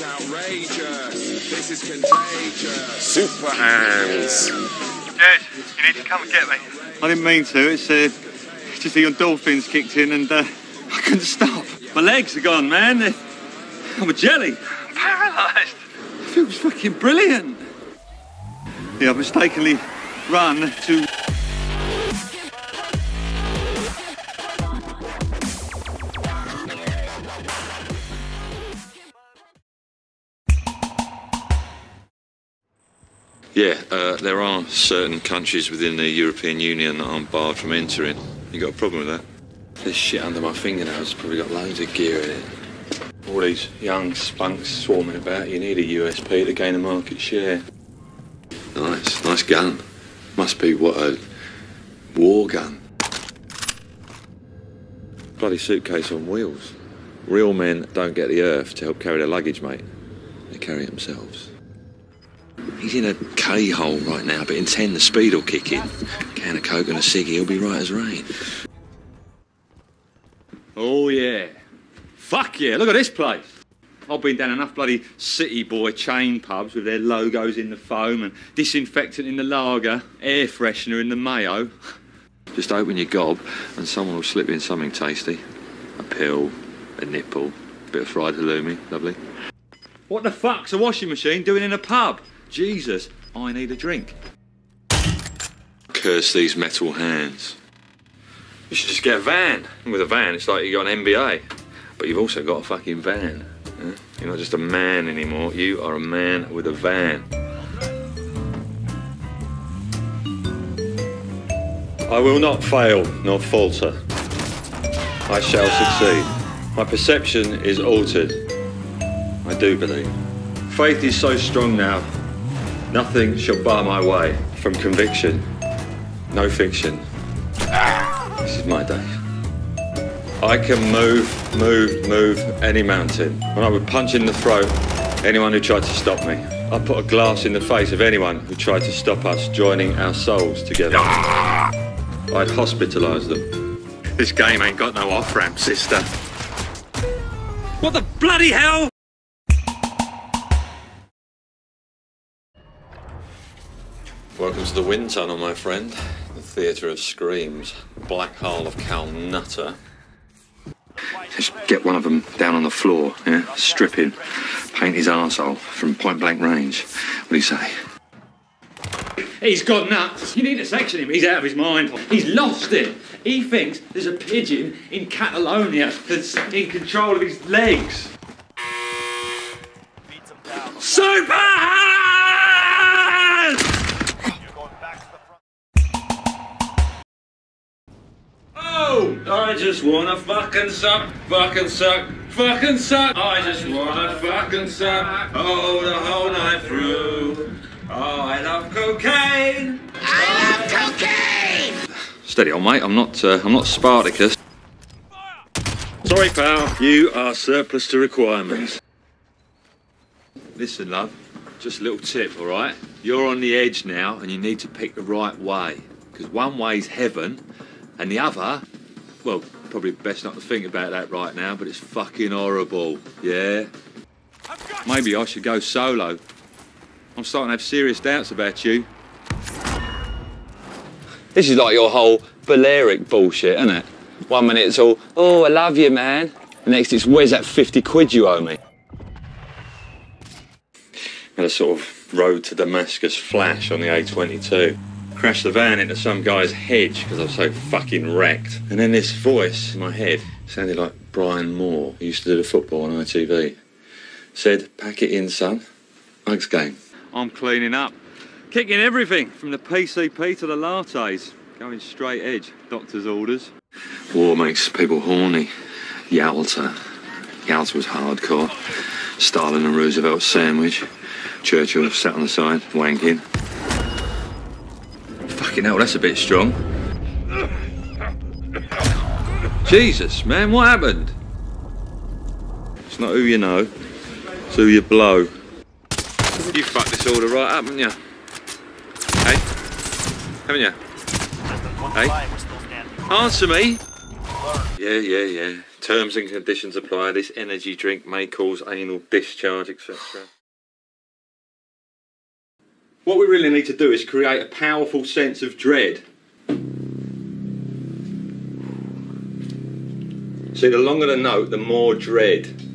is outrageous. This is contagious. Super Hans. Jez, you need to come and get me. I didn't mean to. It's uh, just the endorphins kicked in and uh, I couldn't stop. My legs are gone, man. They're- I'm a jelly. I'm Paralysed. It feels fucking brilliant. Yeah, I've mistakenly run to. Yeah, uh, there are certain countries within the European Union that I'm barred from entering. You got a problem with that? This shit under my fingernails has probably got loads of gear in it. All these young spunks swarming about. You need a USP to gain a market share. Nice, nice gun. Must be what a war gun. Bloody suitcase on wheels. Real men don't get the earth to help carry their luggage, mate. They carry it themselves. He's in a K hole right now, but in 10 the speed will kick in. Can of coke and a ciggy, he'll be right as rain. Oh, yeah. Fuck yeah, look at this place. I've been down enough bloody city boy chain pubs with their logos in the foam and disinfectant in the lager, air freshener in the mayo. Just open your gob and someone will slip in something tasty. A pill, a nipple, a bit of fried halloumi, lovely. What the fuck's a washing machine doing in a pub? Jesus, I need a drink. Curse these metal hands. You should just get a van. And with a van, it's like you got an MBA, but you've also got a fucking van. yeah? You're not just a man anymore. You are a man with a van. I will not fail nor falter. I shall succeed. My perception is altered. I do believe. Faith is so strong now. Nothing shall bar my way from conviction. No fiction. This is my day. I can move, move, move any mountain. And I would punch in the throat anyone who tried to stop me. I'd put a glass in the face of anyone who tried to stop us joining our souls together. I'd hospitalise them. This game ain't got no off ramp, sister. What the bloody hell? Welcome to the wind tunnel, my friend. The theatre of screams. Black hole of Calcutta. Just get one of them down on the floor, yeah? Strip him. Paint his arsehole from point blank range. What do you say? He's gone nuts. You need to section him. He's out of his mind. He's lost it. He thinks there's a pigeon in Catalonia that's in control of his legs. Super I just wanna fucking suck, fucking suck, fucking suck. I just wanna fucking suck, oh, the whole night through. Oh, I love cocaine. I love cocaine. Steady on, mate. I'm not. Uh, I'm not Spartacus. Sorry, pal. You are surplus to requirements. Listen, love. Just a little tip, all right? You're on the edge now, and you need to pick the right way. Because one way's heaven, and the other, well, probably best not to think about that right now, but it's fucking horrible. Yeah. Maybe I should go solo. I'm starting to have serious doubts about you. This is like your whole Balearic bullshit, isn't it? One minute it's all, oh, I love you, man. The next it's, where's that 50 quid you owe me? Had a sort of road to Damascus flash on the A22. Crashed the van into some guy's hedge because I was so fucking wrecked. And then this voice in my head sounded like Brian Moore, who used to do the football on ITV. Said, pack it in, son. Hugs game. I'm cleaning up. Kicking everything from the PCP to the lattes. Going straight edge. Doctor's orders. War makes people horny. Yalta. Yalta was hardcore. Stalin and Roosevelt sandwich. Churchill sat on the side, wanking. Fucking hell, that's a bit strong. Jesus, man, what happened? It's not who you know, it's who you blow. You fucked this order right up, haven't you? Hey? Haven't you? Hey? Answer me. Yeah, yeah, yeah. Terms and conditions apply. This energy drink may cause anal discharge, etc. What we really need to do is create a powerful sense of dread. See, the longer the note, the more dread